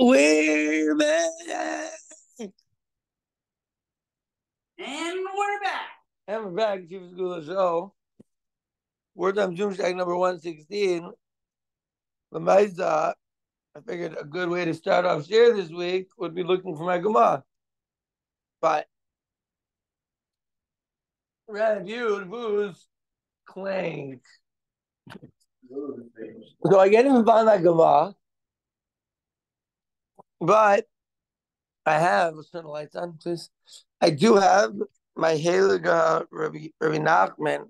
We're back. And we're back. And we're back, Chief School Show. Word on Doomsday number 116. The Maiza, I figured a good way to start off share this week would be looking for my Guma. But reviewed booze clank. So I get him find my Guma. But I have, let's turn the lights on, please. I do have my Haliga uh, Rabbi, Rabbi Nachman.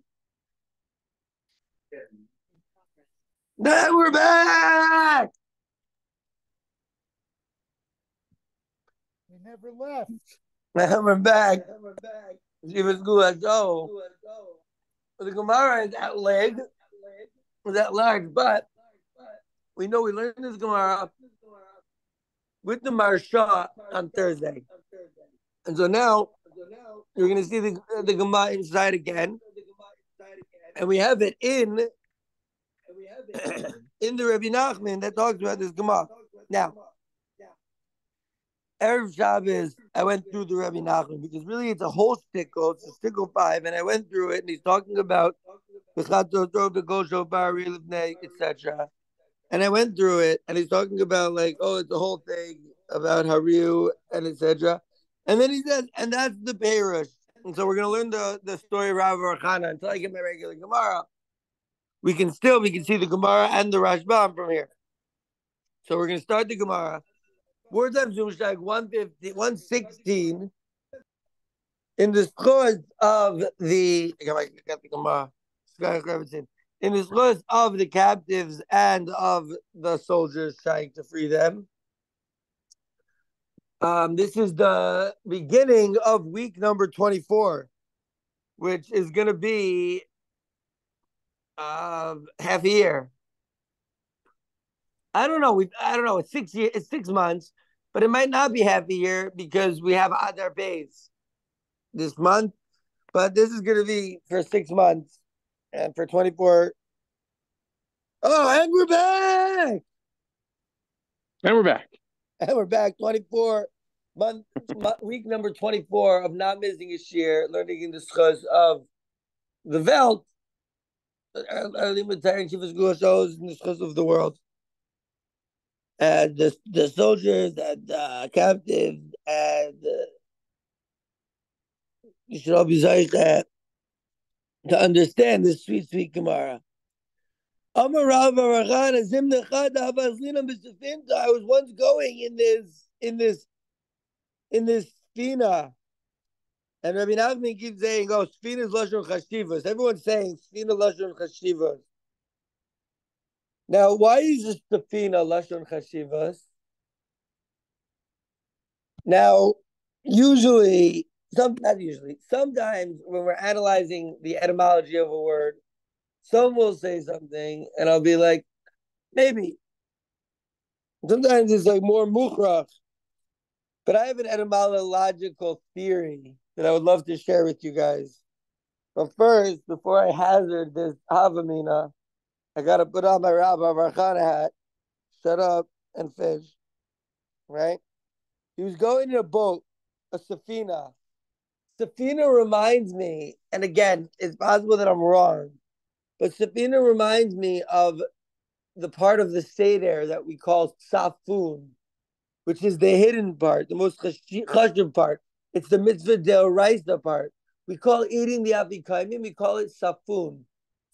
Now we're back. We never left. Now we're back. Now we're was good go. The Gemara is that leg, that large, but we know we learned this Gemara with the Maharsha on Thursday. And so now you're going to see the, the Gemara inside again. And we have it in in the Rabbi Nachman that talks about this Gemara. Now, Erev Shabbos, I went through the Rabbi Nachman because really it's a whole stickle. It's a stickle five, and I went through it, and he's talking about etc. And I went through it, and he's talking about like, oh, it's a whole thing about Haru and etc. And then he says, and that's the Perush. And so we're gonna learn the, the story of Rav Archana until I get my regular Gemara. We can still we can see the Gemara and the Rashbam from here. So we're gonna start the Gemara. Words of Zoomshteig 150, 116 in the scores of the I got the Gemara. In the list of the captives and of the soldiers trying to free them. Um, this is the beginning of week number 24, which is going to be uh, half a year. I don't know. We I don't know. It's six years. It's six months, but it might not be half a year because we have Adar Bays this month. But this is going to be for six months and for 24. Oh, and we're back. And we're back. And we're back 24 month, week number 24 of not missing a year, learning in the schuz of the Welt, early shows in the schuz of the world. And the the soldiers and uh, captives and uh, you should all be to understand this sweet, sweet Gemara. I was once going in this in this in this Sfina. And Rabbi Nachman keeps saying, oh, Sfina is Lashon Chashivas. Everyone's saying Sfina Lashon Chashivas. Now, why is this Sfina Lashon Chashivas? Now, usually, some not usually, sometimes when we're analyzing the etymology of a word, some will say something, and I'll be like, maybe. Sometimes it's like more mukhrach. But I have an etymological theory that I would love to share with you guys. But first, before I hazard this Havamina, I got to put on my Rabbi Barchana hat, shut up, and fish. Right? He was going in a boat, a safina. Safina reminds me, and again, it's possible that I'm wrong, but Safina reminds me of the part of the Seder that we call Safun, which is the hidden part, the most chashiv part. It's the mitzvah deoraisa part. We call eating the avikaimim, we call it safun.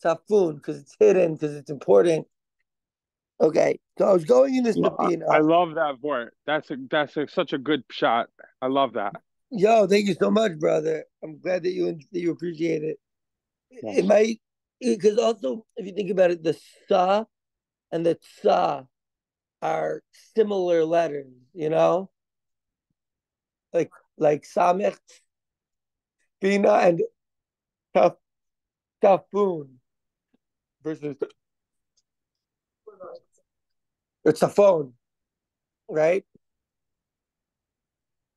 Safun, because it's hidden, because it's important. Okay, so I was going in this. I love that part. That's a that's a, such a good shot. I love that. Yo, thank you so much, brother. I'm glad that you that you appreciate it. Yes. It might because also if you think about it, the sa and the tsa are similar letters, you know? Like like Samech, Bina, and Taf, Tafun versus it's a phone, right?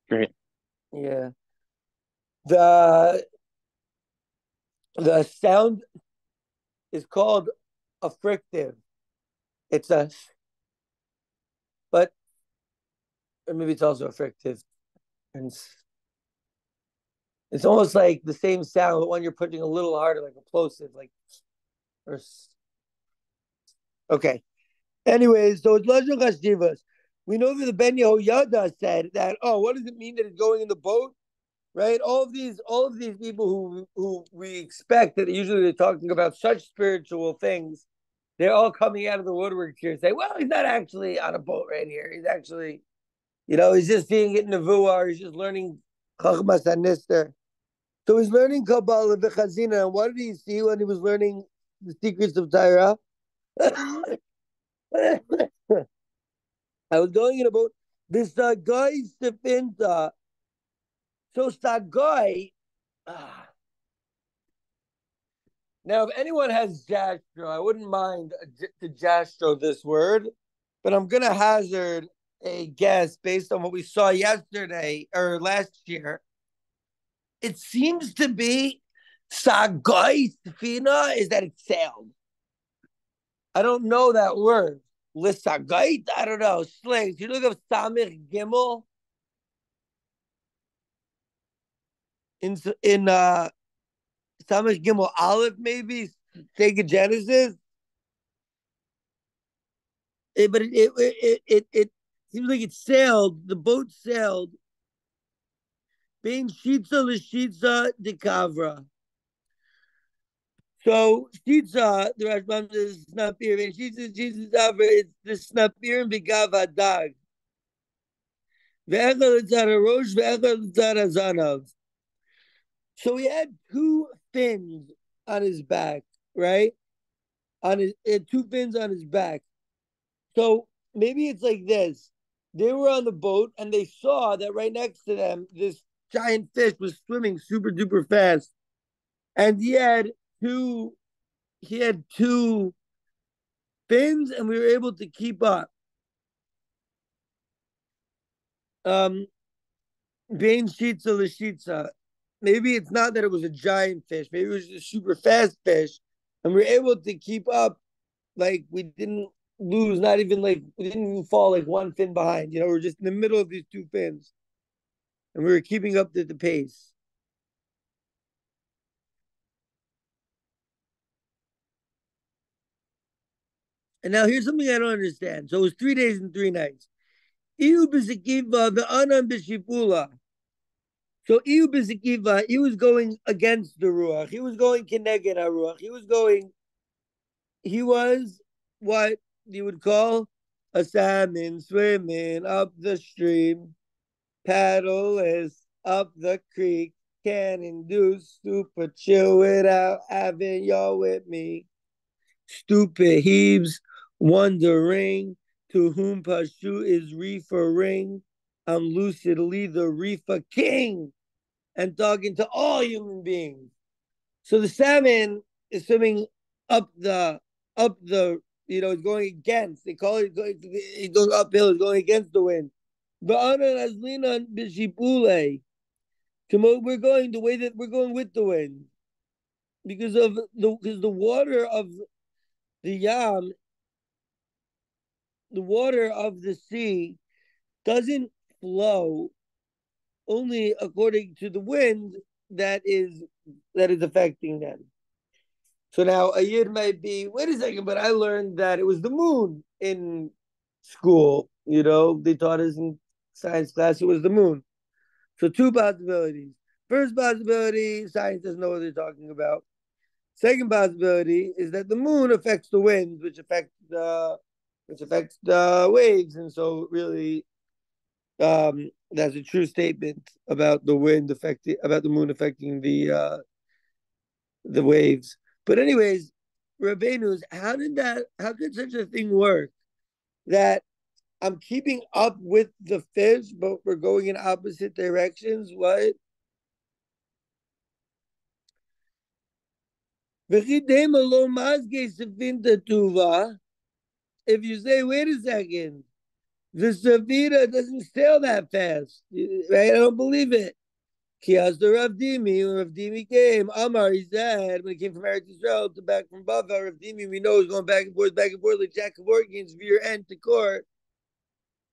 Great. Yeah. The the sound is called a fricative. It's a but or maybe it's also a fricative. And it's, almost like the same sound, but when you're putting a little harder, like a plosive, like or okay. Anyways, so it's Lashon Chashivas. We know that the Ben Yehoyada said that, oh, what does it mean that it's going in the boat? Right? All of these, all of these people who who we expect that usually they're talking about such spiritual things, they're all coming out of the woodwork here and say, well, he's not actually on a boat right here. He's actually, you know, he's just being it Nevuah, or he's just learning Chachmas. So he's learning Kabbalah v'chazina. And what did he see when he was learning the secrets of Torah? I was going in a boat. This uh, guy Stefinta. So Sagai. Ah. Now, if anyone has Jastrow, I wouldn't mind to Jastrow this word, but I'm gonna hazard a guess based on what we saw yesterday or last year. It seems to be Sagai Stefina is that it sailed. I don't know that word. Lisagait, I don't know. Slings. You look up Samech Gimel in in uh Samech Gimel Aleph, maybe Sega Genesis. It, but it it, it it it seems like it sailed. The boat sailed. Being Shitza de Kavra. So Shitza, uh, the Rashbam says Snapir, and Shitza Jesus Zavra, it's the Snapir and Begav Zanav. So he had two fins on his back, right? On his two fins on his back. So maybe it's like this. They were on the boat and they saw that right next to them, this giant fish was swimming super duper fast. And he had two he had two fins and we were able to keep up. Um Bain Shitza Lashitza. Maybe it's not that it was a giant fish, maybe it was a super fast fish, and we were able to keep up like we didn't lose, not even like we didn't even fall like one fin behind. You know, we are just in the middle of these two fins. And we were keeping up to the pace. And now here's something I don't understand. So it was three days and three nights. B'shipula. So Iu he was going against the ruach. He was going kineged ruach. He was going. He was what you would call a salmon swimming up the stream, paddleless up the creek. Can't do super chill without having y'all with me. Stupid heaves wondering to whom Pashu is referring. I'm lucidly the Reefer King and talking to all human beings. So the salmon is swimming up the up the you know it's going against. They call it going uphill. It's going against the wind. We're going the way that we're going with the wind because of the because the water of the yam the water of the sea doesn't flow only according to the wind that is that is affecting them. So now a year might be, wait a second, but I learned that it was the moon in school. You know, they taught us in science class it was the moon. So two possibilities. First possibility, science doesn't know what they're talking about. Second possibility is that the moon affects the winds, which affect the which affects the waves, and so really, um, that's a true statement about the wind affecting about the moon affecting the uh, the waves. But anyways, Rabbenu's, how did that? How could such a thing work? That I'm keeping up with the fish, but we're going in opposite directions. What? If you say, wait a second, the Savita doesn't sail that fast, right? I don't believe it. Kias the Rav Dimi, when Rav Dimi came, Amar, he said, when he came from Eretz Israel to back from Bavel, Rav Dimi, we know he's going back and forth, back and forth, like Jack of Organs, Veer and to court.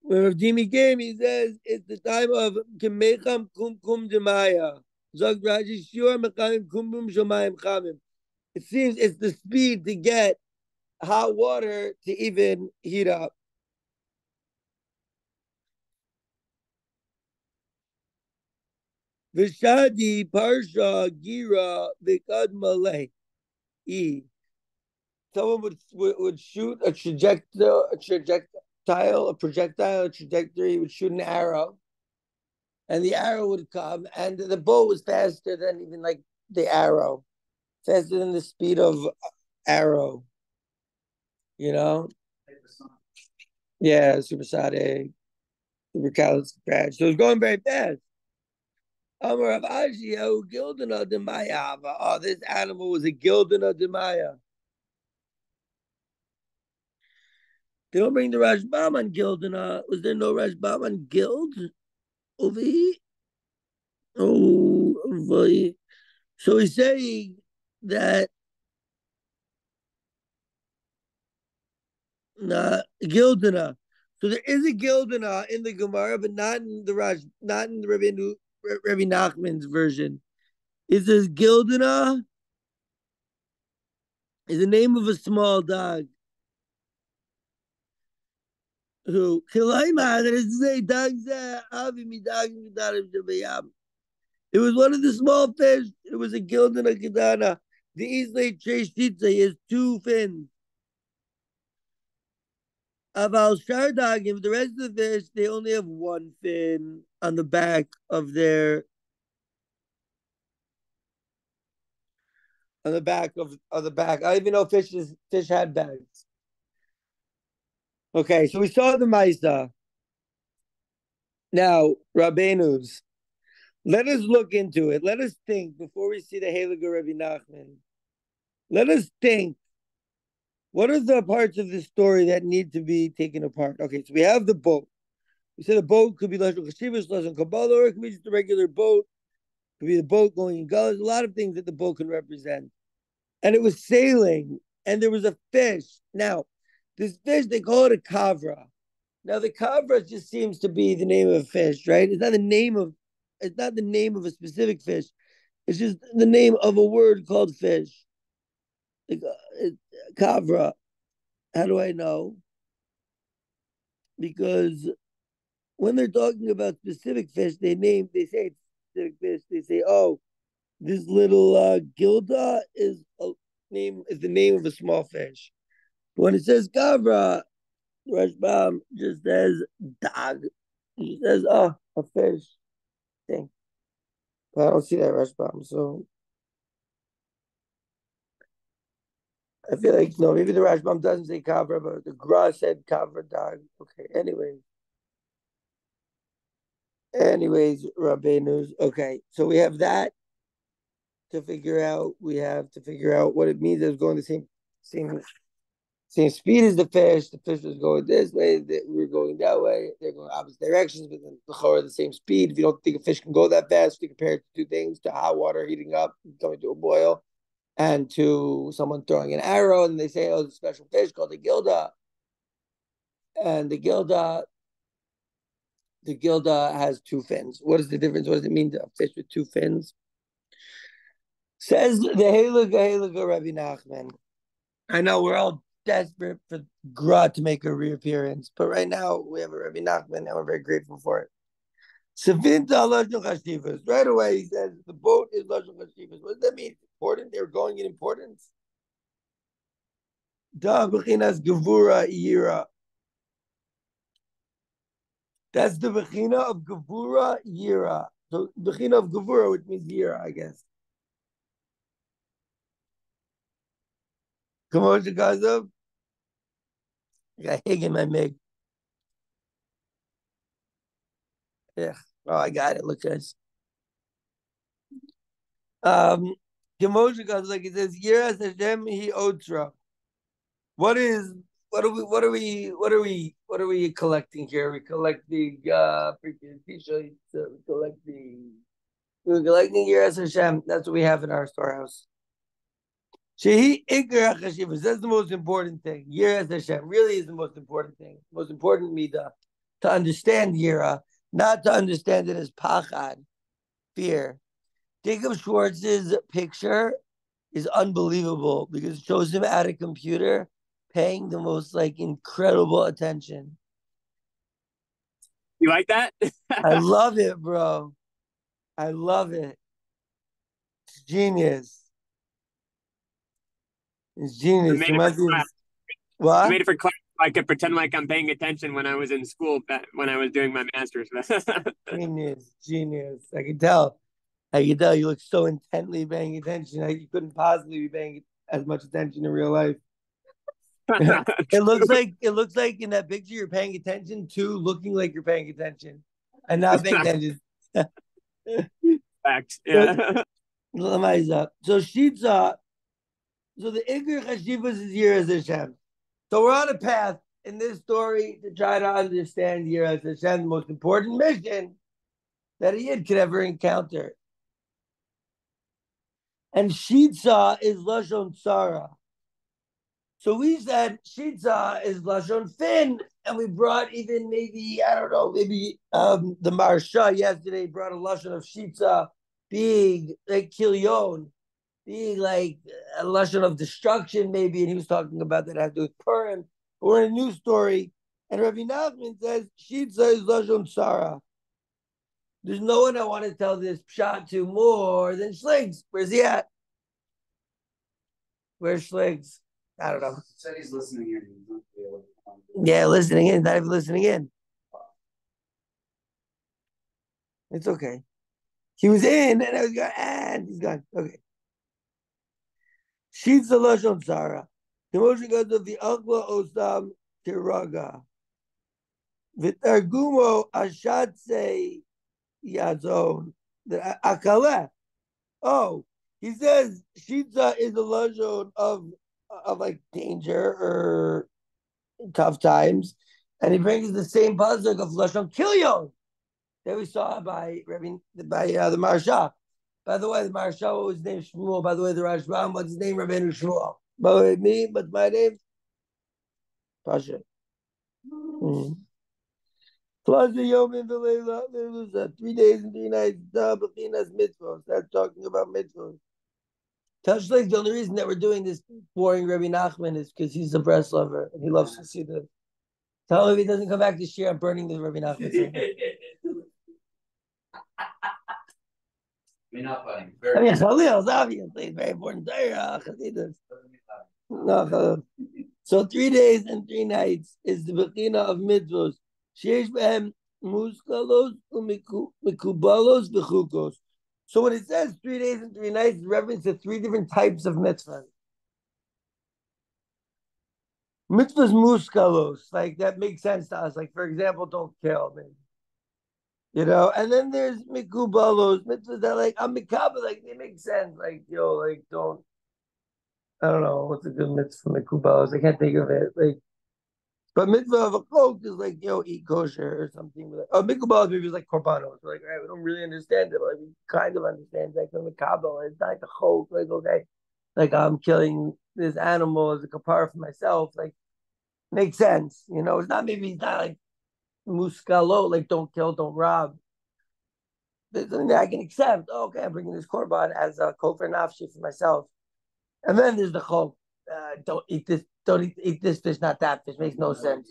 When Rav Dimi came, he says it's the time of Kemecham Kum Kum Demaya. Zog Raji Shior Mechayim Kumbum Shomayim Chamim. It seems it's the speed to get hot water to even heat up. Vishadi Parsha Gira Vikad Malay. E. Someone would, would would shoot a trajectile, a trajectile, a projectile, a trajectory, would shoot an arrow, and the arrow would come, and the bow was faster than even like the arrow, faster than the speed of arrow. You know? Yeah, supersonic, supercalcium crash. So it was going very fast. Amar of Ashia, Gildana Demaya. Oh, this animal was a Gildana Demaya. They don't bring the Rashbam on Gildana. Uh, was there no Rashbam on Gild over here? Oh, boy. So he's saying that nah, Gildana. So there is a Gildana in the Gemara, but not in the Raj, not in the Rabbi, Rabbi Nachman's version. It says Gildana is the name of a small dog. Who it was one of the small fish. It was a Gildana Kedana. The Islay Treshitza, he has two fins. Aval Shardagim, the rest of the fish, they only have one fin on the back of their on the back of, of the back. I even know fishes fish had bags. Okay, so we saw the Maisa. Uh, now, Rabbenu's. Let us look into it. Let us think before we see the Haliga Rabbi Nachman. Let us think what are the parts of this story that need to be taken apart? Okay, so we have the boat. We said a boat could be Lashon Chashivas, Lashon Kabbalah, or it could be just a regular boat. It could be the boat going in gullies, a lot of things that the boat can represent. And it was sailing, and there was a fish. Now, this fish, they call it a kavra. Now, the kavra just seems to be the name of a fish, right? It's not the name of it's not the name of a specific fish. It's just the name of a word called fish. Kavra. How do I know? Because when they're talking about specific fish, they name, they say specific fish. They say, oh, this little uh, gilda is a name is the name of a small fish. When it says kavra, Rashbam just says dog. He says, oh, a fish thing. But I don't see that Rashbam, so I feel like no, maybe the Rashbam doesn't say kavra, but the Gra said kavra dog. Okay, anyways. Anyways, Rabbeinu. Okay, so we have that to figure out. We have to figure out what it means. It's going the same same same speed as the fish. The fish was going this way. We are going that way. They're going opposite directions, but then the the same speed. If you don't think a fish can go that fast, you compare it to two things: to hot water heating up, coming to a boil and to someone throwing an arrow, and they say, "Oh, a special fish called the gilda." And the gilda, the gilda has two fins. What is the difference? What does it mean to a fish with two fins? Says the Halaga Halaga Rabbi Nachman. I know we're all desperate for Gra to make a reappearance, but right now we have a Rabbi Nachman, and we're very grateful for it. Right away, he says the boat is Lashon Chashivas. What does that mean? Important? They're going in importance. Da gevura yira. That's the bechina of gevura yira. So bechina of gevura, which means yira, I guess. Come on, Gazav. I got Hig in my mig. Yeah. Oh, I got it. Look, guys. Um, Gemosha comes like it says, Yiras Hashem he otra. What is what are we what are we what are we what are we collecting here? We collecting uh freaking t-shirts, we collecting we're collecting Yiras Hashem. That's what we have in our storehouse. Shehi Ikra Chashivas. That's the most important thing. Yiras Hashem really is the most important thing. Most important midah. to understand Yira, not to understand it as pachad, fear. Jacob Schwartz's picture is unbelievable because it shows him at a computer paying the most like incredible attention. You like that? I love it, bro. I love it. It's genius. It's genius. made It for class. I What? made it for class. I could pretend like I'm paying attention when I was in school, when I was doing my master's. Genius, genius. I can tell. I can tell you look so intently paying attention. Like you couldn't possibly be paying as much attention in real life. It looks like it looks like in that picture you're paying attention to looking like you're paying attention and not paying attention. Fact. Yeah. Lamaiza. So Shitza, so the Iker Chashivas is Yiras Hashem. So we're on a path in this story to try to understand Yiras Hashem, the most important mission that a Yid could ever encounter. And Shitza is Lashon Tsara. So we said Shitza is Lashon Fin, and we brought even maybe, I don't know, maybe um, the Maharsha yesterday brought a Lashon of Shitza being like Kilion, being like a lesson of destruction, maybe, and he was talking about that had to do with Purim. We're in a new story, and Rabbi Nachman says Shitza is Lashon Sarah. There's no one I want to tell this shot to more than Schligs. Where's he at? Where's Schligs? I don't know. Said he's listening here. He's not able to- Yeah, listening in, not even listening in. It's okay. He was in and I was gone, and he's gone. Okay. She's the Lashon zara. The motion goes of the Akla Osam Tiraga. Vitargumo Ashatse Yazon. The Akale. Oh, he says Shitza is a Lashon of of like danger or tough times, and he brings the same puzzle of Lashon Kilyon that we saw by Rabbi, by uh, the Maharsha. By the way, the Maharsha was his name Shmuel. By the way, the Rashbam, was his name? Rabbeinu Shmuel. By the way, me, what's my name? Pasha. Mm. Plus the Yom in the Leila, there was uh, three days and three nights. Da Bechinas mitzvahs. That's talking about mitzvahs. Touch like the only reason that we're doing this boring Rabbi Nachman is because he's a breast lover and he loves to see the. Tell him if he doesn't come back this year, I'm burning the Rabbi Nachman. song. May not funny. I Very mean, Khalil obviously very important. No, So three days and three nights is the Bechina of mitzvos. Sheish behem muskalos umiku- mikubalos v'chukos. So when it says three days and three nights, it's reference to three different types of mitzvahs. Mitzvahs muskalos, like that makes sense to us. Like for example, don't kill, me. You know, and then there's mikubalos, mitzvahs that like I'm mikabel, like they make sense. Like yo, like don't. I don't know what's a good mitzvah mikubalos. I can't think of it. Like, but mitzvah of a chok is like yo, eat kosher or something. Like, oh, mikubalos maybe is like korbanos. We're like, right, we don't really understand it, but like, we kind of understand. Like a mikabel, it's not like a chok. Like okay, like I'm killing this animal as a kapar for myself. Like makes sense. You know, it's not maybe it's not like muskalo, like don't kill, don't rob. There's something that I can accept. Oh, okay, I'm bringing this korban as a kofar nafshi for myself. And then there's the chok. Uh, don't eat this. Don't eat, this fish, not that fish. Makes no sense.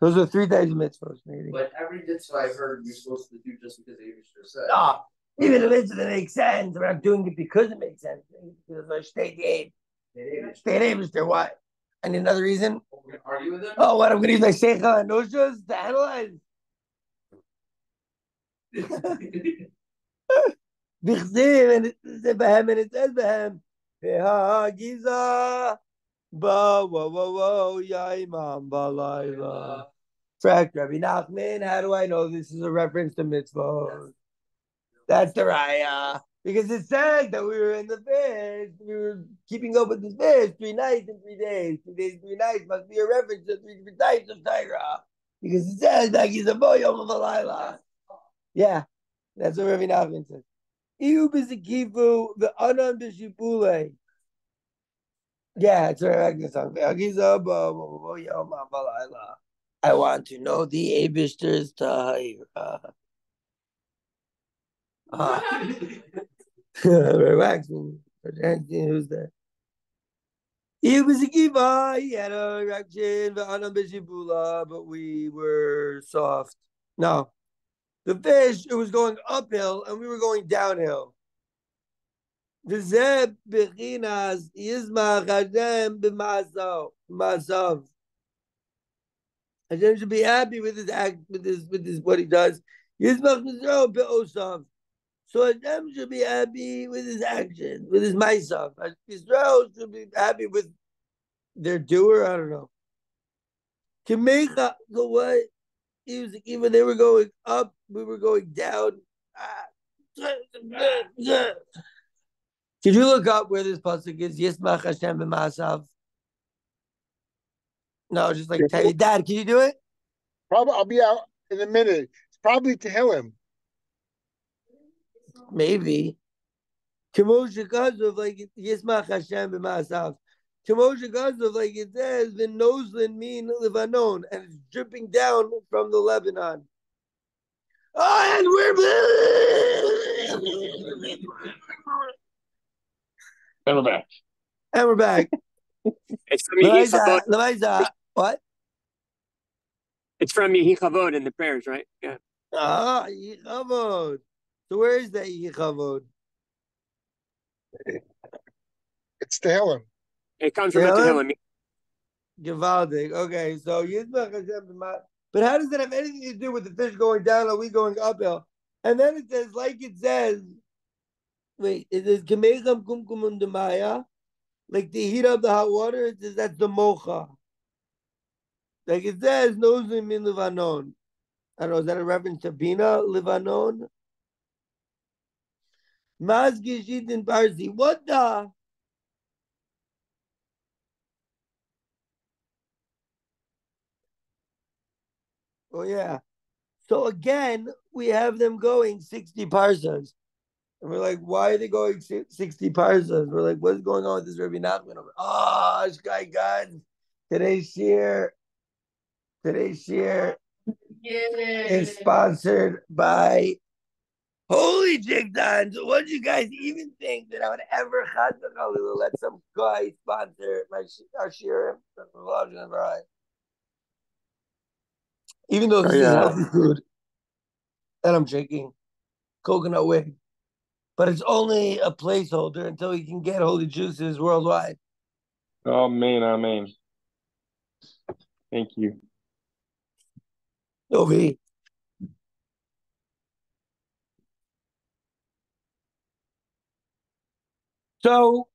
Those are three days of mitzvahs, maybe. But every mitzvah I've heard you're supposed to do just because Abishter said. Ah, even if it's, it makes sense, we're not doing it because it makes sense. Because state aid. State aid is their what? And another reason? We're gonna argue with them? Oh, what I'm gonna use my Seicha and Noshas to analyze. Bichziv, and it says Behem, and says ba wo wo wo, yaimam balayla. Frak Rabbi Nachman, how do I know this is a reference to mitzvah? That's the raya. Because it said that we were in the fish, we were keeping up with this fish three nights and three days. Three days, three nights must be a reference to three different types of Torah. Because it says that he's a boy of Alayla. Yeah, that's what Rabbi Nachman says. Iu b'zikifu v'anan b'shipule. Yeah, it's a Rabbi Nachman song. I want to know the Abishter's Tahira. Uh, relaxing. Who's that? He was a giva. He had a reaction, but we were soft. No, the fish it was going uphill and we were going downhill. וזה בחינת יזמח Hashem b'masav. Hashem should be happy with his act, with his, with his what he does. Yizmach Yisrael be'osav. So Hashem should be happy with his action, with his ma'asav. Israel should be happy with their doer. I don't know. Kimecha, the what? He was even they were going up, we were going down. Could you look up where this pasuk is? Yismach Hashem b'ma'asav. No, just like tell you, Dad, can you do it? Probably, I'll be out in a minute. It's probably to Tehillim. Maybe. Kamosha Gazov, like Yismach Hashem b'ma'asav. Kamosha Gazov, like it says, the noslin mean Lebanon, and it's dripping down from the Lebanon. Oh, and we're And we're back. and we're back. It's from Yehi Chavod. Levaiza, Levaiza, what? It's from Yehi Chavod in the prayers, right? Yeah. Ah, Yichavod. So where is that Yichavod? It's Tehillim. It comes from the Tehillim? Tehillim. Okay, so Yismach Hashem But how does that have anything to do with the fish going down or we going uphill? And then it says, like it says, wait, it says Kamecham Kumkum like the heat of the hot water, it says that's the mocha. Like it says, Nozim in Livanon. I don't know, is that a reference to Bina, Livanon? Maz Gishit in Parsi. What the? Oh yeah. So again, we have them going 60 parsas. And we're like, why are they going 60 parsas? We're like, what's going on with this Rabbi Nachman? Oh, Sky God. Today's share. Today's share is sponsored by Holy Jigdon. So what do you guys even think that I would ever chas v'chalila let some guy sponsor my sh- our share? Even though this Oh, is yeah. healthy food, and I'm drinking coconut whey, but it's only a placeholder until we can get holy juices worldwide. Oh man, oh man. Thank you. Ovi. So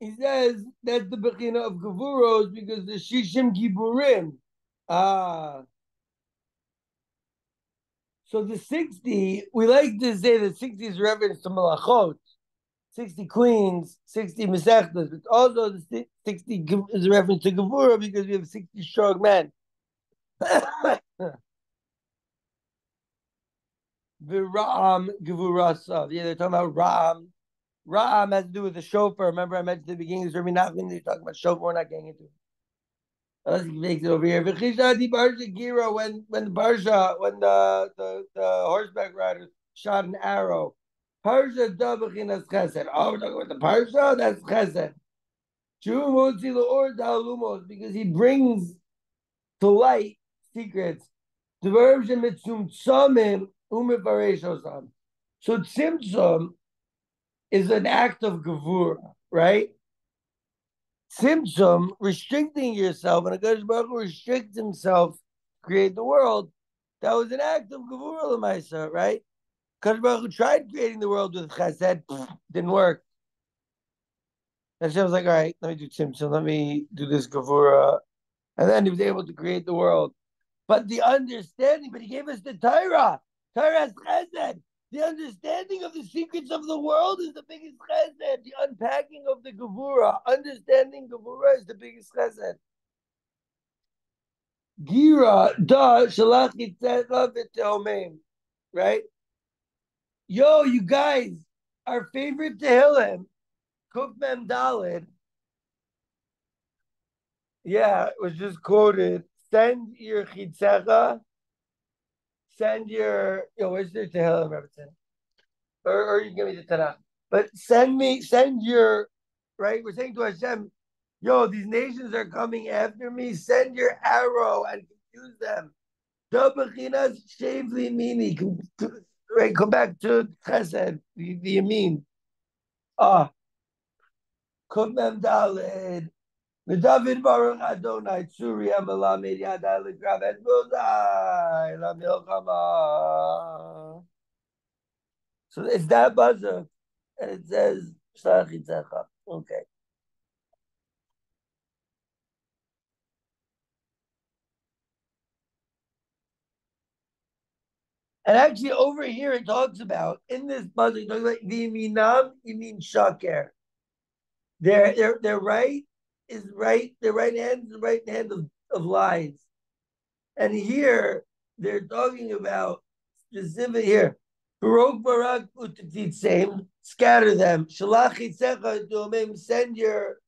he says that's the Bechina of Gavuros because the Shishim Giburim. Ah. So the 60, we like to say that 60 is reference to Malachot, 60 queens, 60 Mesechtas, but also the 60 is a reference to Gavura because we have 60 strong men. Viram Gavurasav. Yeah, they're talking about Ram. Ram has to do with the chauffeur. Remember, I mentioned at the beginning, there's Nachman, they're talking about chauffeur, we're not getting into it. Let's make it over here. V'chishati Barsha Gira, when when the Barsha, when the, the, the horseback riders shot an arrow. Parsha Dabachinas Chesed. Oh, we're talking about the Parsha? That's Chesed. Jew Motzi Lord Dalumos, because he brings to light secrets. Dvarim Shemitzum Tzomim Umevareshosam. So Tzimtzum is an act of Gavura, right? Tzimtzum, restricting yourself, and Akash Baruch Hu restricts himself to create the world. That was an act of Gavura Lamaisa, right? Akash Baruch Hu tried creating the world with Chesed, didn't work. Hashem was like, all right, let me do Tzimtzum, let me do this Gavura. And then he was able to create the world. But the understanding, but he gave us the Torah. Torah has chesed. The understanding of the secrets of the world is the biggest chesed. The unpacking of the Gevura. Understanding Gevura is the biggest chesed. Gira, da, shalach. Right? Yo, you guys, our favorite Tehillim, Kuf Mem Dalid. Yeah, it was just quoted send your chitzecha, send your, yo, where's the Tehillim, Rebbetzin? Or, or you give me the Tanakh. But send me, send your, right? We're saying to Hashem, yo, these nations are coming after me. Send your arrow and confuse them. Right, come back to Chesed, the, the Yamin. Ah. Kumem Dalid. So it's that buzzer, and it says Shlach. Okay. And actually, over here it talks about in this buzzer, it talks about the minam, you mean shaker. Their their their right is right, the right hand is the right hand of, of lies. And here they're talking about specific here. Baruch Barak same, scatter them. Send your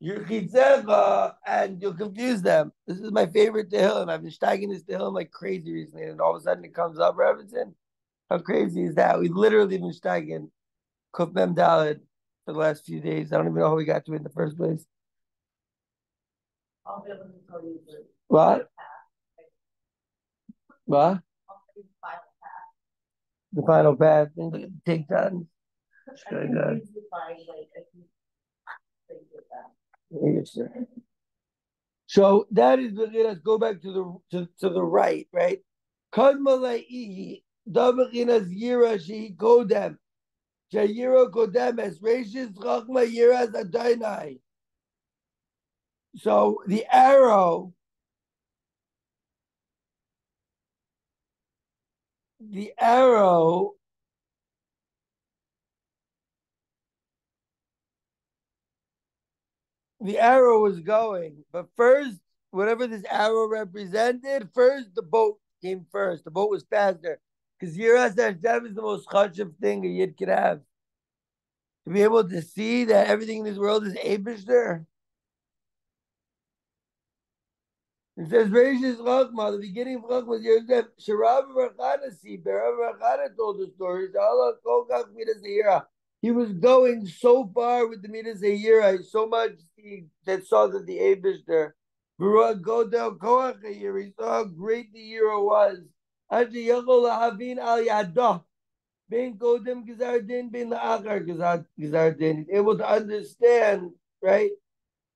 your chitzecha and you'll confuse them. This is my favorite Tehillim. I've been stagging this Tehillim like crazy recently, and all of a sudden it comes up, Robinson. How crazy is that? We literally been stagging Kuf Mem Dalid for the last few days. I don't even know how we got to it in the first place. I'll be able to tell you the. What? path. What? I'll the final path. The final path. Take. I Very good. find like a few things with that. Yes, sir. So that is the let's go back to the to, to the right, right? Kadmalaihi, Dabachinas Yira Kodem. Jayira Kodem as Rashis Chachma Yiras Adonai. So the arrow, the arrow the arrow was going, but first, whatever this arrow represented, first the boat came first. The boat was faster. Because Yiras Hashem is the most chashiv thing a yid could have. To be able to see that everything in this world is Abishter. It says, Rashis Chachma, the beginning of Chachma is Yerushim. Sharav Rachana see, Berav Rachana told the story. Allah Midas. He was going so far with the Midas Yira, so much he that saw that the Abishter. Godel Koach. He saw how great the Yira was. Actually, Yachol Lahavin Al Yadah. Ben Godem Gizardin, Ben La'achar Gizardin. Able to understand, right?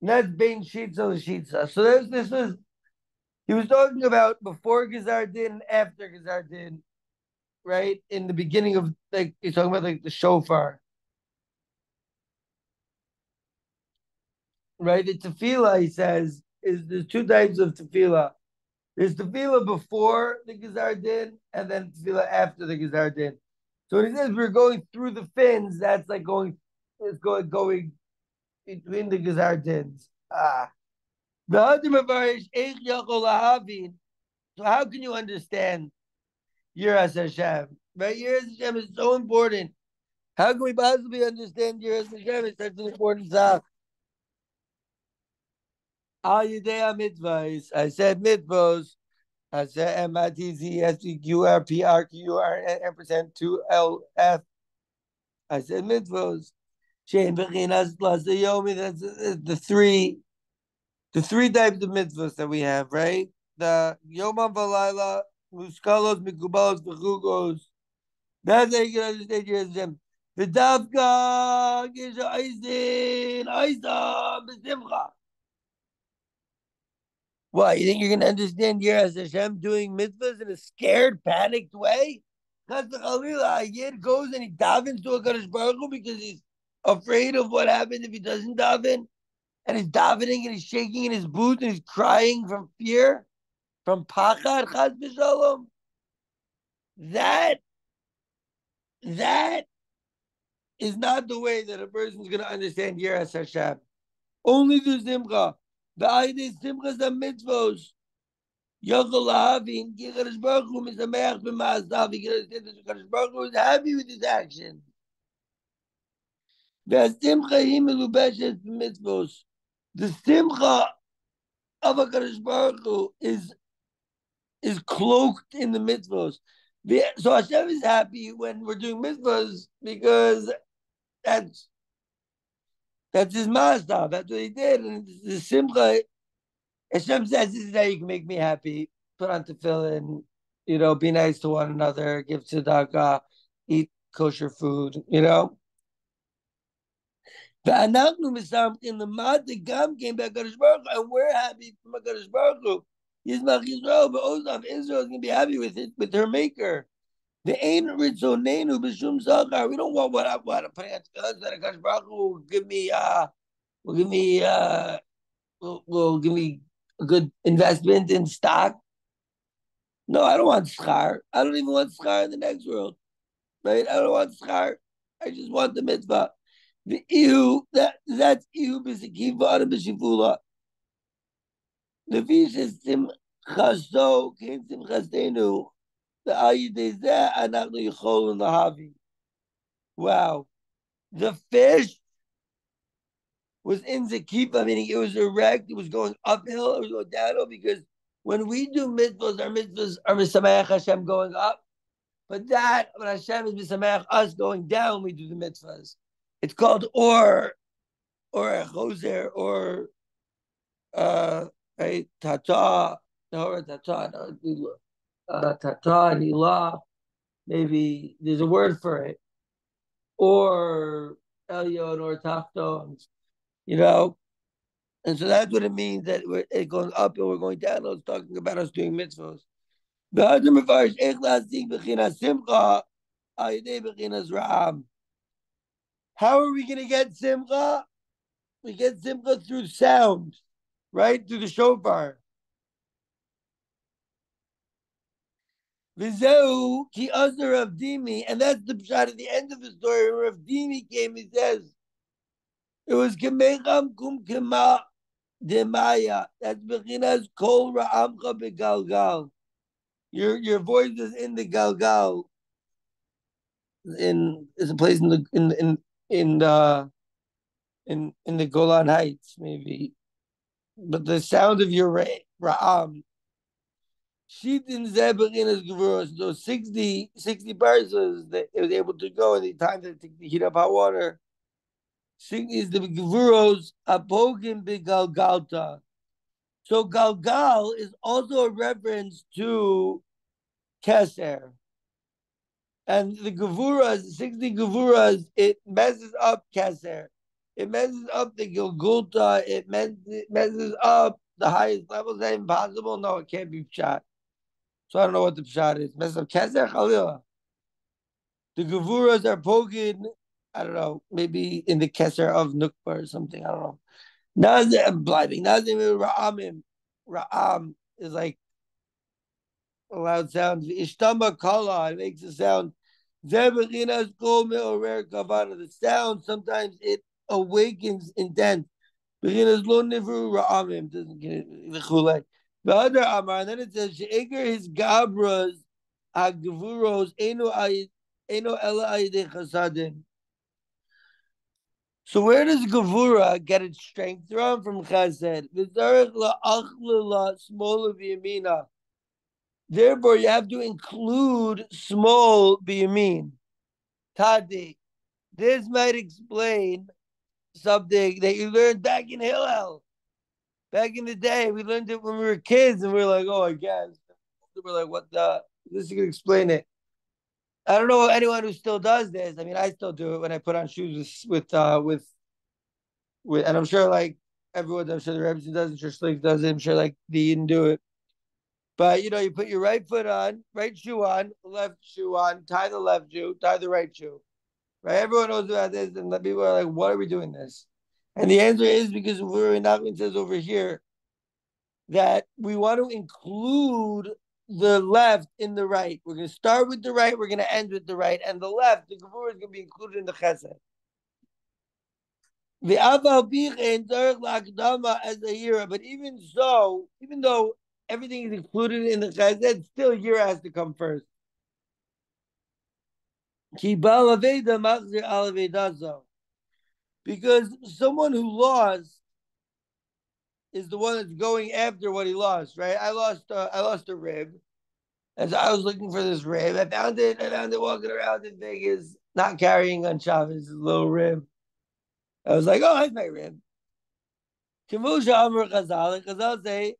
That's Ben Shitza L'Shitza. So there's, this is, he was talking about before Gizardin and after Gizardin, right? In the beginning of, like, he's talking about like the shofar. Right? The tefillah, he says, is there's two types of tefillah. There's tefillah before the Gizardin and then tefillah after the Gizardin. So when he says we're going through the fins, that's like going, it's going going between the Gizardins. Ah. The other. So how can you understand Yiras Hashem? Right? Yiras Hashem is so important. How can we possibly understand Yiras Hashem? It's such an important stuff. Al Yidei mitzvahs. I said mitzvahs. I said M I T Z S E Q R P R Q R N percent two L F. I said mitzvahs. Shein bechinas plus the yomi. That's the three, the three types of mitzvahs that we have, right? The yomam v'layla, muskalos, mikubalos, v'chugos. That's how you can understand your Hashem. V'davka, gisha aisin, aisa, b'simcha. Why? You think you're going to understand Yiras Hashem doing mitzvahs in a scared, panicked way? Because the a goes and he davens to a Kadosh Baruch Hu because he's afraid of what happens if he doesn't daven. And he's davening and he's shaking in his boots and he's crying from fear, from pachad, chaz v'shalom. That, that is not the way that a person's going to understand Yiras Hashem. Only through Simcha. Ba'ayde simchas ha-mitzvos. Yochel lahavin, ki Kadosh Baruch Hu misameach b'ma'asav. He can understand that Kadosh Baruch Hu is happy with his actions. Ve'asimcha hi melubeshes b'mitzvos. The simcha of HaKadosh Baruch Hu is, is cloaked in the mitzvahs. So Hashem is happy when we're doing mitzvahs because that's that's his master. That's what he did. And the simcha, Hashem says, this is how you can make me happy. Put on tefillin, you know, be nice to one another, give tzedakah, eat kosher food, you know. And we're happy from a Baruch Hu. Yismach Yisrael, but Ozam, Israel is going to be happy with it, with her maker. We don't want what I want to put on that Hakadosh Baruch will give me uh will give me uh will, will give me a good investment in stock. No, I don't want schar. I don't even want schar in the next world. Right? I don't want schar. I just want the mitzvah. The ihu that that's ihu b'sikiva b'shivula. The fish is sim chaso kin sim chasenu. Wow. The fish was in Zakipa, meaning it was erect, it was going uphill, it was going downhill, because when we do mitzvahs, our mitzvahs are Misamayach Hashem going up. But that, when Hashem is Misamayach us going down, we do the mitzvahs. It's called or, or a choser, or, uh, right, tata, or tata, uh, tata, nilah, maybe there's a word for it, or elyon or tachton, you know. And so that's what it means that we're it's going up and we're going down. It's talking about us doing mitzvahs. How are we going to get simcha? We get simcha through sound, right? Through the shofar. V'zehu ki azar Rav Dimi, and that's the shot at the end of the story. When Rav Dimi came, he says, it was kemecham kum kema demaya. That's bechinas kol ra'amcha begalgal. Your your voice is in the galgal. In it's a place in the in in in the in in the Golan Heights, maybe. But the sound of your ra'am Shitin Zeberinas Gevuros, those 60, 60 persons that it was able to go in the time that to heat up hot water. Sing is the Gevuros Apogim Galgalta. So Galgal is also a reference to Keser. And the Gevuras, 60 Gevuras, it messes up Keser. It messes up the Gilgulta. It messes up the highest levels. That impossible? No, it can't be shot. So I don't know what the pshat is. Mess up Kezer Chalila. The Gevuras are poking, I don't know, maybe in the Keser of Nukba or something. I don't know. Nazim, I'm blinding. Nazim Ra'amim. Ra'am is like a loud sound. Ishtama Kala, it makes a sound. Zebechinas Kol Me'orer Kavana. The sound, sometimes it awakens intent. Bechinas Lo Nivru Ra'amim. Doesn't get it. The other Amar, and then it says, She'eger his gabras, agvuros, eno ela ayde chasadim. So where does Gavura get its strength from? From Chesed. Therefore, you have to include small b'yamin. Tadi. This might explain something that you learned back in Hillel. Back in the day, we learned it when we were kids, and we are like, "Oh, I guess." We're like, "What the?" This can explain it. I don't know anyone who still does this. I mean, I still do it when I put on shoes with with uh, with, with and I'm sure like everyone, I'm sure the Rebbe does, I'm sure Slick does it, I'm sure like the Eden do it. But you know, you put your right foot on, right shoe on, left shoe on, tie the left shoe, tie the right shoe. Right? Everyone knows about this, and the people are like, "Why are we doing this?" And the answer is because Uri Nachman says over here that we want to include the left in the right. We're going to start with the right, we're going to end with the right, and the left, the Gavur is going to be included in the Chesed. The as a Yira, but even so, even though everything is included in the Chesed, still Yira has to come first. Because someone who lost is the one that's going after what he lost, right? I lost uh, I lost a rib. As I was looking for this rib, I found it. I found it walking around in Vegas, not carrying on a little rib. I was like, oh, that's my rib. Kimusha Amr Chazal, Chazal say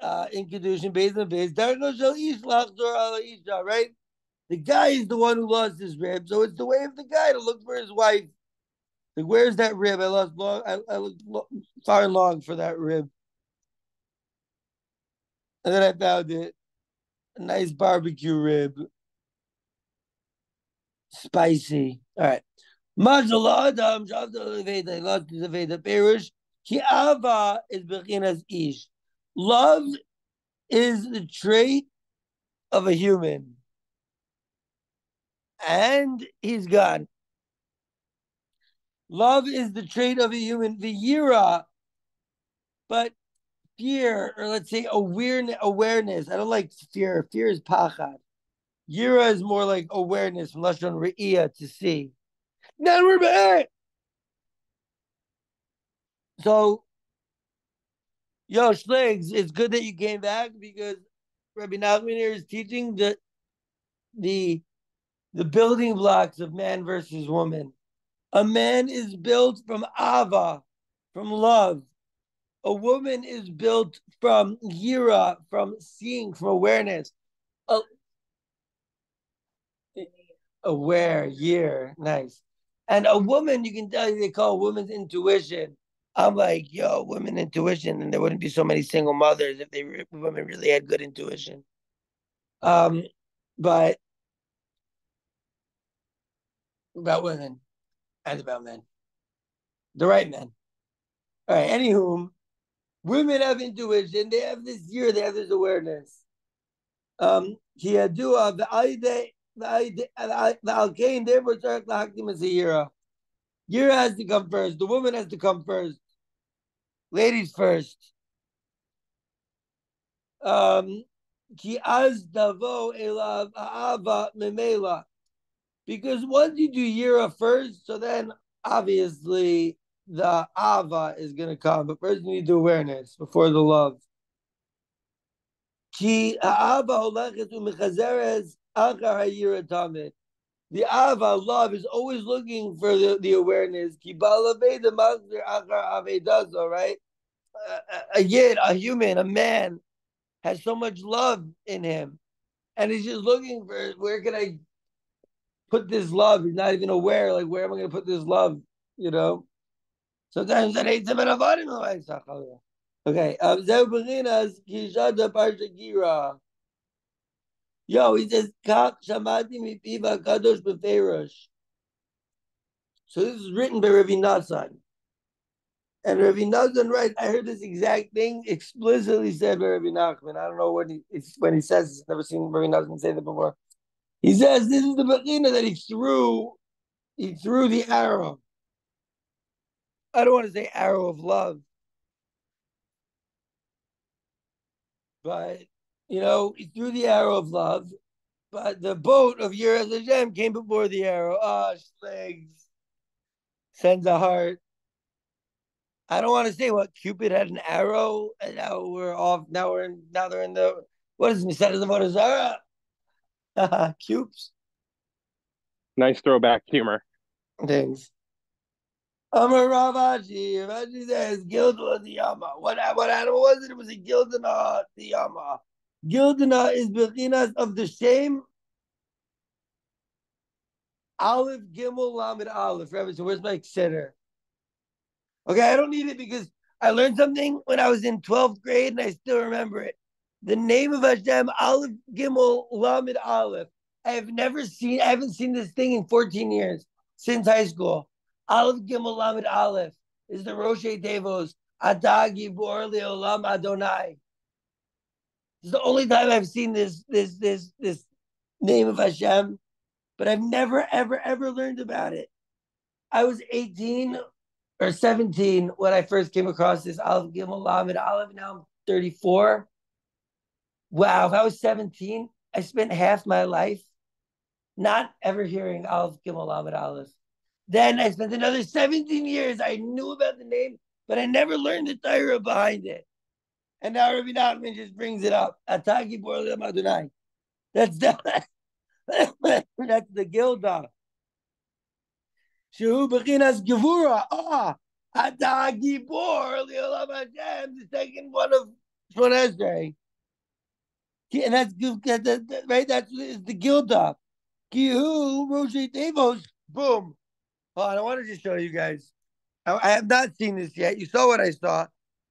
uh, in Kedushin, based on base, Darko Shal Ish Lachzor Ala Isha, right? The guy is the one who lost his rib, so it's the way of the guy to look for his wife. Like, where's that rib? I lost long. I, I looked lo- far and long for that rib, and then I found it. A nice barbecue rib, spicy. All right. Mazal Adam Shavda Leveda his Leveda Perush. Ki Ava is bechinas ish. Love is the trait of a human, and he's gone. Love is the trait of a human, the yira, but fear, or let's say awareness, awareness. I don't like fear. Fear is pachad. Yira is more like awareness from Lashon Re'iyah to see. Now we're back. So, yo, Schlegs, it's good that you came back because Rabbi Nachman here is teaching the the the building blocks of man versus woman. A man is built from ava, from love. A woman is built from yira, from seeing, from awareness. A- aware, year, nice. And a woman, you can tell they call women's intuition. I'm like, yo, women intuition, and there wouldn't be so many single mothers if they women really had good intuition. Um, but about women and about men, the right men. All right. Anywho, women have intuition. They have this year. They have this awareness. Um, kiyadua v'ayde v'ayde v'alkein therefore tzarich lahakdim as a yira. Yira has to come first. The woman has to come first. Ladies first. Um, ki az davo elav ava memela. Because once you do Yira first, so then obviously the Ava is going to come. But first you need the awareness before the love. The Ava, love, is always looking for the, the awareness. Ba'alaveda machzer achar avedazo, right? A, a, a yid, a human, a man, has so much love in him. And he's just looking for where can I put this love. He's not even aware, like, where am I going to put this love? You know? Sometimes that ain't seven of Okay. Um. Yo, he says, Shamati Mipiva Kadosh Beferosh. So this is written by Ravi Natsan. And Ravi Natsan writes, I heard this exact thing explicitly said by Ravi Nachman. I don't know when he when he says this. I've never seen Ravi Natsan say that before. He says this is the Bechina that he threw, he threw the arrow. I don't want to say arrow of love, but you know, he threw the arrow of love, but the boat of Yiras Hashem came before the arrow. Ah, legs sends a heart. I don't want to say what Cupid had an arrow, and now we're off. Now we're in. Now they're in the what is? Says the Vodazara. Cubes. Nice throwback humor. Thanks. Amar Rav Ashi, Ravaji says Gildana the Yama. What what animal was it? It was a Gildana the Yama. Gildana is Bechinas of the shame. Aleph Gimel Lamed Aleph. So where's my center? Okay, I don't need it because I learned something when I was in 12th grade and I still remember it. The name of Hashem, Aleph Gimel Lamed Aleph. I have never seen, I haven't seen this thing in 14 years since high school. Aleph Gimel Lamed Aleph is the Roshei Devos. Adag Yibor Leolam Adonai. Is the only time I've seen this this this this name of Hashem, but I've never ever ever learned about it. I was 18 or 17 when I first came across this Aleph Gimel Lamed Aleph. Now I'm 34. Wow, if I was 17, I spent half my life not ever hearing Aleph Gimel Lamed Aleph. Then I spent another 17 years. I knew about the name, but I never learned the Torah behind it. And now Rabbi Nachman just brings it up. Atagi Bor Adonai. That's the that's the Gilda. Shehu Bechinas Gevura. Ah, Atagi Hashem. The second one of Shmon Esrei. And that's right. That's the Gilda. Kihu Roshi Devos. Boom. On, I want to show you guys. I, have not seen this yet. You saw what I saw,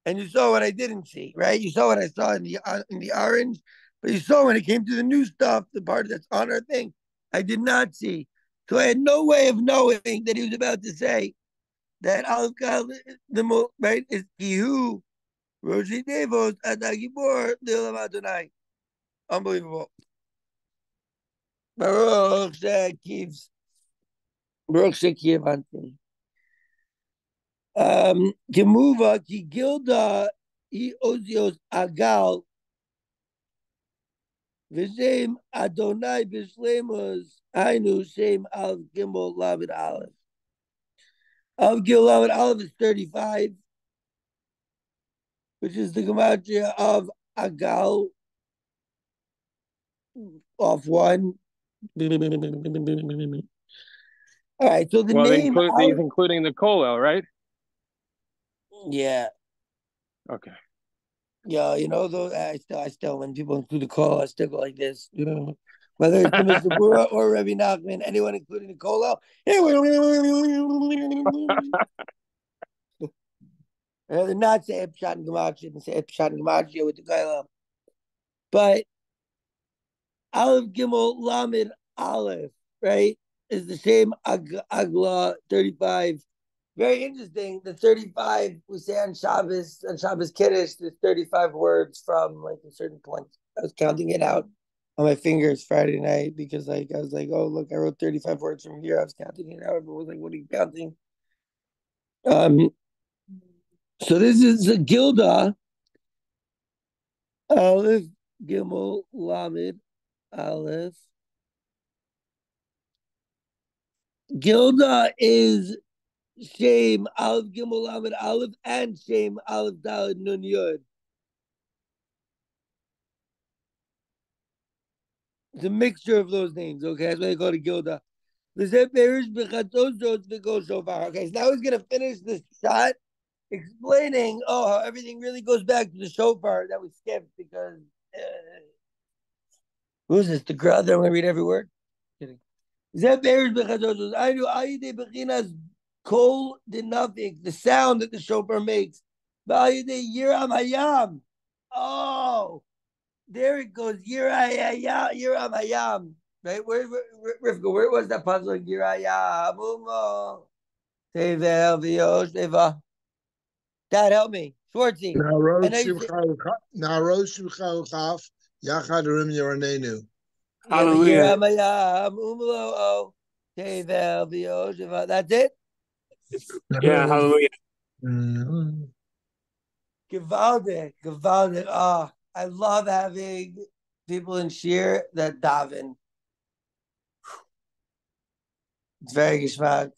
and you saw what I didn't see. Right? You saw what I saw in the uh, in the orange, but you saw when it came to the new stuff, the part that's on our thing. I did not see. So I had no way of knowing that he was about to say that Al the right is Kihu Roshi Devos Adagibor Leolam Adonai. Unbelievable. Baruch Shekivs. Baruch Shekivanti. Um, Gemuva ki Gilda i Ozios Agal. V'shem Adonai b'shlemus Ainu Shem Al Gimel Lavid Aleph. Al Gimel Lavid Aleph is 35, which is the gematria of Agal off one. All right, so the Well, name include, Aleph- these including the Kolel, right? yeah, Okay. yeah, you know, though I still, I still, when people include the call, I still go like this, you know, whether it's Mr. Bura or Rabbi Nachman, anyone including the oh, call, rather not say Epshat and Gematria and say Epshat and Gematria with the Gailam, but Aleph Gimel Lamed Aleph, right, is the same Ag- Agla thirty five. Very interesting. The 35 we say on Shabbos, on Shabbos Kiddush, there's 35 words from like a certain point. I was counting it out on my fingers Friday night because like I was like, oh look, I wrote 35 words from here. I was counting it out, but was like, what are you counting? Um so this is a Gilda Aleph Gimel Lamed Aleph. Gilda is Shame Aleph Gimel Lamed Aleph and Shame Aleph Daled Nun Yud. It's a mixture of those names. Okay, that's why they call it Gilda. Okay, so now he's gonna finish this shot explaining oh how everything really goes back to the shofar that we skipped because uh, who's this? The crowd that I'm gonna read every word. Kidding. Zeh be'erish b'chazos. I do ayide bechinas kol the sound that the shofar makes. Yiram hayam. Oh, there it goes. Yiram hayam. Right? Where, where, where, where was that puzzle? Yirayam, umo. Tevel v'yosh Dad, help me. Schwartzy. Narod I know you Shimcha Chaf, Yachad Rim Yoranenu. Hallelujah. Yiramayam, umlo, oh. Tevel That's it? Yeah, hallelujah. Mhm. Gewaldig, gewaldig. Ah, I love having people in Sheer that daven. It's very geschmack.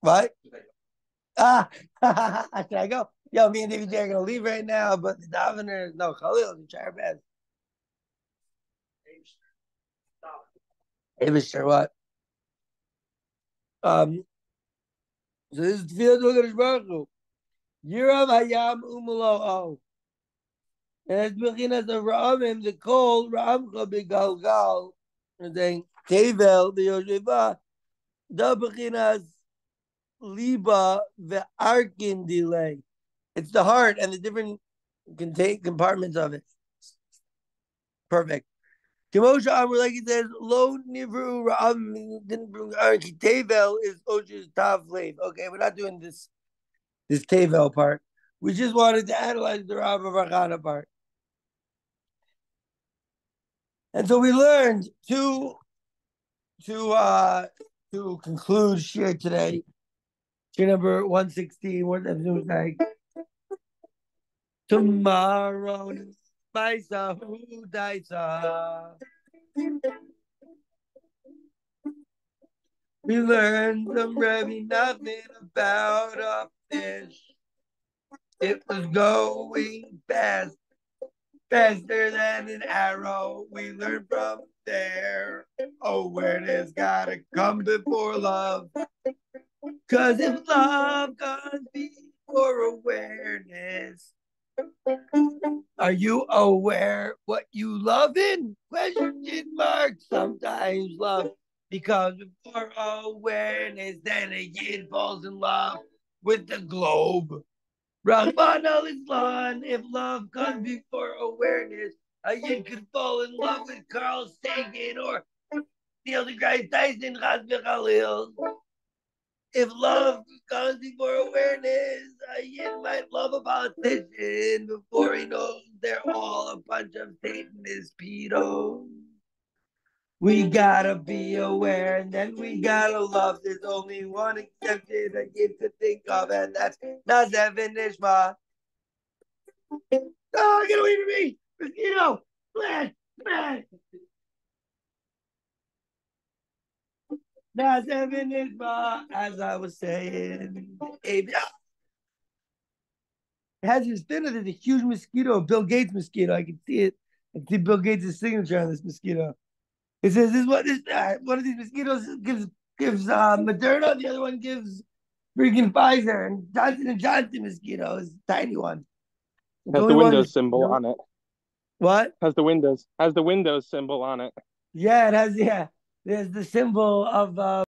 What? Ah, should I go? Yo, me and David J are gonna leave right now, but the davener, no, Khalil, we try our best. Hey, Mr. What? Um, so this is Tefillah Dogadosh Baruch Hu. Yiram Hayam Umalo And it's Bechinas of Ra'amim, the call Ra'amcha Begalgal, and saying Tevel B'Yoshefa, the Bechinas Liba the Ve'arkin delay. It's the heart and the different contain compartments of it. Perfect. Kimosha Amr, like he says, Lo Nivru Ra'am didn't bring Arki. Tevel is Osher's Tav. Okay, we're not doing this this Tevel part. We just wanted to analyze the Rav of part. And so we learned to to uh to conclude share today. Share number 116. What that was like tomorrow Baisa who Daisa. We learned from Rebbe nothing about a fish. It was going fast. Faster than an arrow, we learned from there. Awareness gotta come before love. Cause if love comes before awareness, are you aware what you love in? Question mark. Sometimes love becomes before awareness, then a kid falls in love with the globe. Rahman al Islam, if love comes before awareness, a kid could fall in love with Carl Sagan or Neil deGrasse Tyson, Khalil. If love comes before awareness, a kid might love a politician before he knows they're all a bunch of Satanist pedos. We gotta be aware, and then we gotta love. There's only one exception I get to think of, and that's Nazef and Ishma. Oh, ah, get away from me! Mosquito! Flash! Flash! Nazef and Ishma, as I was saying. It has his dinner. There's a huge mosquito, a Bill Gates mosquito. I can see it. I can see Bill Gates' signature on this mosquito. It says this what this uh, one of these mosquitoes gives gives uh, Moderna, the other one gives freaking Pfizer, and Johnson and Johnson mosquito is tiny one. Has the only one Windows that's- symbol on it. What? Has the Windows has the Windows symbol on it. Yeah, it has. Yeah, there's the symbol of uh,